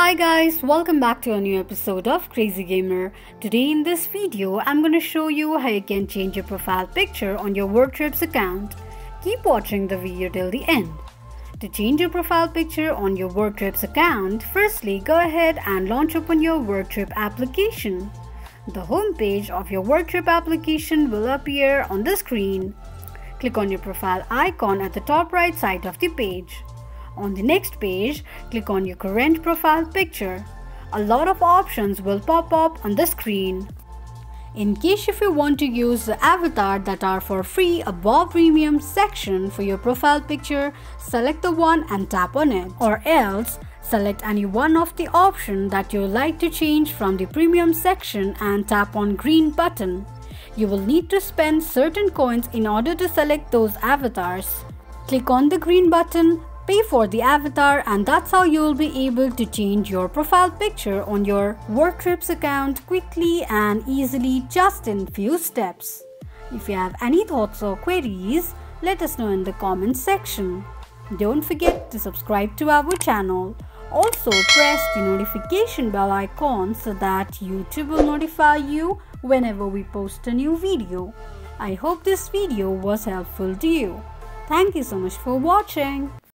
Hi guys, welcome back to a new episode of Krazy Gamer. Today in this video, I'm gonna show you how you can change your profile picture on your WordTrips account. Keep watching the video till the end. To change your profile picture on your WordTrips account, firstly go ahead and launch open your WordTrip application. The home page of your WordTrip application will appear on the screen. Click on your profile icon at the top right side of the page. On the next page, click on your current profile picture. A lot of options will pop up on the screen. In case if you want to use the avatar that are for free above premium section for your profile picture, select the one and tap on it. Or else, select any one of the option that you like to change from the premium section and tap on green button. You will need to spend certain coins in order to select those avatars. Click on the green button pay for the avatar and that's how you'll be able to change your profile picture on your WordTrips account quickly and easily just in few steps. If you have any thoughts or queries, let us know in the comment section. Don't forget to subscribe to our channel. Also press the notification bell icon so that YouTube will notify you whenever we post a new video. I hope this video was helpful to you. Thank you so much for watching.